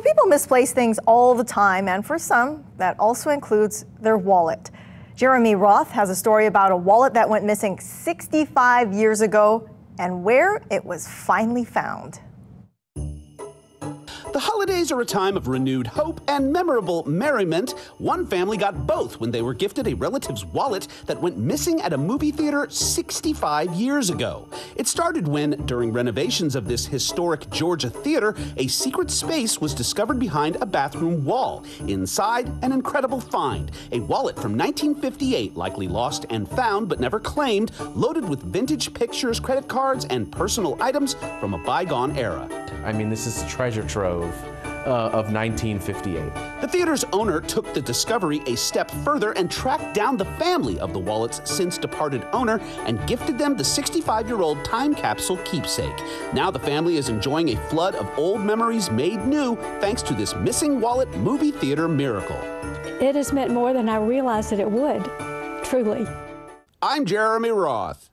Well, people misplace things all the time, and for some, that also includes their wallet. Jeremy Roth has a story about a wallet that went missing 65 years ago and where it was finally found. The holidays are a time of renewed hope and memorable merriment. One family got both when they were gifted a relative's wallet that went missing at a movie theater 65 years ago. It started when, during renovations of this historic Georgia theater, a secret space was discovered behind a bathroom wall. Inside, an incredible find a wallet from 1958, likely lost and found but never claimed, loaded with vintage pictures, credit cards, and personal items from a bygone era. I mean, this is a treasure trove uh, of 1958. The theater's owner took the discovery a step further and tracked down the family of the wallet's since departed owner and gifted them the 65 year old time capsule keepsake. Now the family is enjoying a flood of old memories made new thanks to this missing wallet movie theater miracle. It has meant more than I realized that it would, truly. I'm Jeremy Roth.